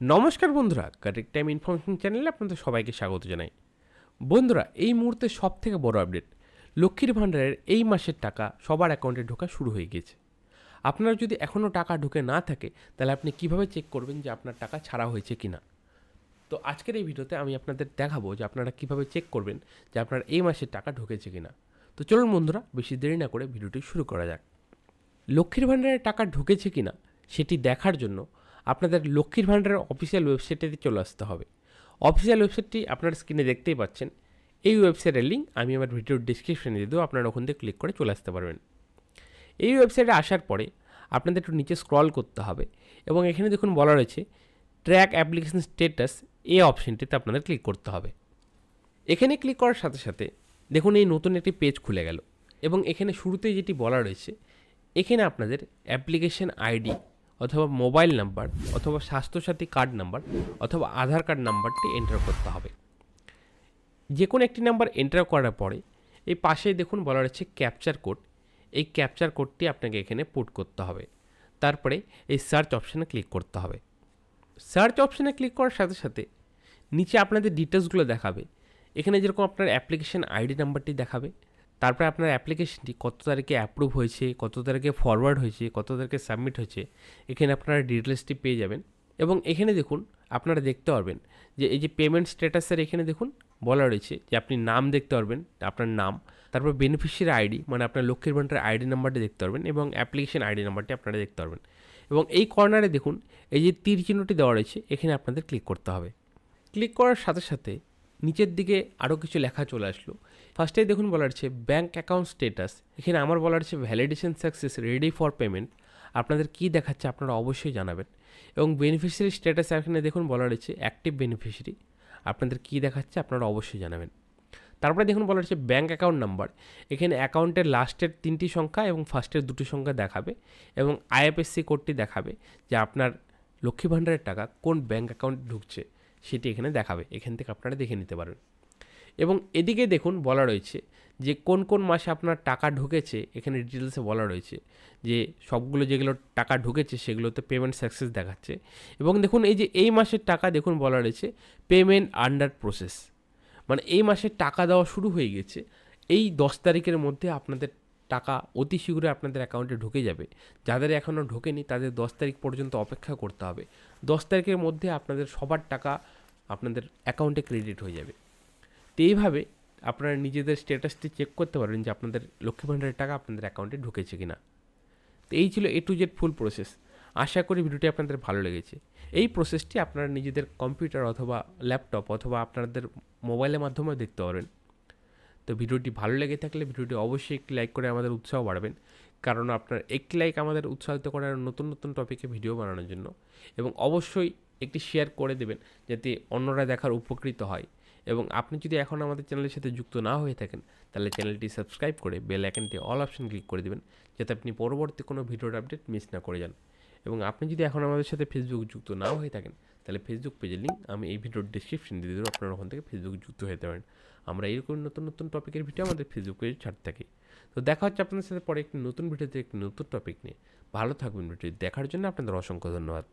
নমস্কার বন্ধুরা correct time information চ্যানেলে আপনাদের সবাইকে স্বাগত জানাই। বন্ধুরা, এই মুহূর্তে সব থেকে বড় আপডেট লক্ষ্মীর ভাণ্ডারের এই মাসের টাকা সবার অ্যাকাউন্টে ঢোকা শুরু হয়ে গেছে। আপনার যদি এখনও টাকা ঢুকে না থাকে, তাহলে আপনি কীভাবে চেক করবেন যে আপনার টাকা ছাড়া হয়েছে কি না তো আজকের এই ভিডিওতে আমি আপনাদের দেখাবো যে আপনারা কীভাবে চেক করবেন যে আপনার এই মাসের টাকা ঢুকেছে কি না তো চলুন বন্ধুরা, বেশি দেরি না করে ভিডিওটি শুরু করা যাক। লক্ষ্মীর ভাণ্ডারের টাকা ঢুকেছে কি না সেটি দেখার জন্য আপনাদের লক্ষ্মীর ভাণ্ডারের অফিসিয়াল ওয়েবসাইটে চলে আসতে হবে। অফিসিয়াল ওয়েবসাইটটি আপনার স্ক্রিনে দেখতেই পাচ্ছেন। এই ওয়েবসাইটের লিঙ্ক আমি আমার ভিডিওর ডিসক্রিপশনে দিয়ে দেবো, আপনারা ওখান থেকে ক্লিক করে চলে আসতে পারবেন। এই ওয়েবসাইটে আসার পরে আপনাদের একটু নিচে স্ক্রল করতে হবে এবং এখানে দেখুন বলা রয়েছে ট্র্যাক অ্যাপ্লিকেশন স্টেটাস এই অপশানটিতে আপনাদের ক্লিক করতে হবে। এখানে ক্লিক করার সাথে সাথে দেখুন এই নতুন একটি পেজ খুলে গেল এবং এখানে শুরুতেই যেটি বলা রয়েছে, এখানে আপনাদের অ্যাপ্লিকেশন আইডি অথবা মোবাইল নাম্বার, অথবা স্বাস্থ্যসাথী কার্ড নাম্বার, অথবা আধার কার্ড নাম্বারটি এন্টার করতে হবে। যে কোনো একটি নাম্বার এন্টার করার পরে এই পাশেই দেখুন বলা রয়েছে ক্যাপচার কোড। এই ক্যাপচার কোডটি আপনাকে এখানে পুট করতে হবে। তারপরে এই সার্চ অপশানে ক্লিক করতে হবে। সার্চ অপশানে ক্লিক করার সাথে সাথে নিচে আপনাদের ডিটেলসগুলো দেখাবে। এখানে যেরকম আপনার অ্যাপ্লিকেশন আইডি নাম্বারটি দেখাবে। তারপরে আপনার অ্যাপ্লিকেশনটি কত তারিখে অ্যাপ্রুভ হয়েছে, কত তারিখে ফরওয়ার্ড হয়েছে, কত তারিখে সাবমিট হয়েছে, এখানে আপনারা ডিটেলসটি পেয়ে যাবেন। এবং এখানে দেখুন, আপনারা দেখতে পারবেন যে এই যে পেমেন্ট স্ট্যাটাসের এখানে দেখুন, বলা রয়েছে যে আপনি নাম দেখতে পারবেন, আপনার নাম, তারপর বেনিফিশিয়ারি আইডি মানে আপনার লক্ষ্মীর ভাণ্ডারের আইডি নাম্বারটি দেখতে পারবেন এবং অ্যাপ্লিকেশন আইডি নাম্বারটি আপনারা দেখতে পারবেন। এবং এই কর্নারে দেখুন, এই যে তীর চিহ্নটি দেওয়া রয়েছে, এখানে আপনাদের ক্লিক করতে হবে। ক্লিক করার সাথে সাথে নিচের দিকে আরও কিছু লেখা চলে আসলো। ফার্স্টেই দেখুন বলা হচ্ছে ব্যাঙ্ক অ্যাকাউন্ট স্টেটাস এখানে আমার বলা হচ্ছে validation success ready for payment আপনাদের কী দেখাচ্ছে আপনারা অবশ্যই জানাবেন। এবং বেনিফিশিয়ারি স্ট্যাটাস এখানে দেখুন বলা রয়েছে অ্যাক্টিভ বেনিফিশিয়ারি আপনাদের কী দেখাচ্ছে আপনারা অবশ্যই জানাবেন। তারপরে দেখুন বলা হচ্ছে ব্যাঙ্ক অ্যাকাউন্ট নাম্বার এখানে অ্যাকাউন্টের লাস্টের তিনটি সংখ্যা এবং ফার্স্টের দুটি সংখ্যা দেখাবে এবং আইএফএসসি কোডটি দেখাবে যে আপনার লক্ষ্মী ভাণ্ডারের টাকা কোন ব্যাঙ্ক অ্যাকাউন্ট ঢুকছে। সেটি এখানে দেখাবে। এখান থেকে আপনারা দেখে নিতে পারবেন এবং এদিকে দেখুন বলা রয়েছে যে কোন কোন মাসে আপনার টাকা ঢুকেছে, এখানে ডিটেলসে বলা রয়েছে যে সবগুলো যেগুলো টাকা ঢুকেছে সেগুলোতে পেমেন্ট সাকসেস দেখাচ্ছে। এবং দেখুন এই যে এই মাসের টাকা দেখুন বলা রয়েছে পেমেন্ট আন্ডার প্রসেস মানে এই মাসে টাকা দেওয়া শুরু হয়ে গেছে। এই দশ তারিখের মধ্যে আপনাদের টাকা অতি শীঘ্রই আপনাদের অ্যাকাউন্টে ঢুকে যাবে। যাদের এখনও ঢোকেনি, তাদের দশ তারিখ পর্যন্ত অপেক্ষা করতে হবে। দশ তারিখের মধ্যে আপনাদের সবার টাকা আপনাদের অ্যাকাউন্টে ক্রেডিট হয়ে যাবে। তো এইভাবে আপনারা নিজেদের স্ট্যাটাসটি চেক করতে পারবেন যে আপনাদের লক্ষ্মী ভাণ্ডারের টাকা আপনাদের অ্যাকাউন্টে ঢুকেছে কি না তো এই ছিল A to Z full process আশা করি ভিডিওটি আপনাদের ভালো লেগেছে। এই প্রসেসটি আপনারা নিজেদের কম্পিউটার অথবা ল্যাপটপ অথবা আপনাদের মোবাইলের মাধ্যমেও দেখতে পারবেন। তো ভিডিওটি ভালো লেগে থাকলে ভিডিওটি অবশ্যই একটি লাইক করে আমাদের উৎসাহ বাড়াবেন। কারণ আপনার একটি লাইক আমাদের উৎসাহিত করার নতুন নতুন টপিকে ভিডিও বানানোর জন্য। এবং অবশ্যই একটি শেয়ার করে দেবেন যাতে অন্যরা দেখার উপকৃত হয়। এবং আপনি যদি এখন আমাদের চ্যানেলের সাথে যুক্ত না হয়ে থাকেন, তাহলে চ্যানেলটি সাবস্ক্রাইব করে বেল আইকনটি অল অপশন ক্লিক করে দেবেন, যাতে আপনি পরবর্তী কোনো ভিডিওর আপডেট মিস না করে যান। এবং আপনি যদি এখন আমাদের সাথে ফেসবুক যুক্ত নাও হয়ে থাকেন তাহলে ফেসবুক পেজের লিঙ্ক আমি এই ভিডিওর ডিসক্রিপশন দিয়ে দেবো, আপনারা ওখান থেকে ফেসবুক যুক্ত হতে পারেন আমরা এরকম নতুন নতুন টপিকের ভিডিও আমাদের ফেসবুক পেজে ছাড়তে থাকি। তো দেখা হচ্ছে আপনাদের সাথে পরে একটি নতুন ভিডিওতে একটি নতুন টপিক নিয়ে। ভালো থাকবেন ভিডিও দেখার জন্য আপনাদের অসংখ্য ধন্যবাদ।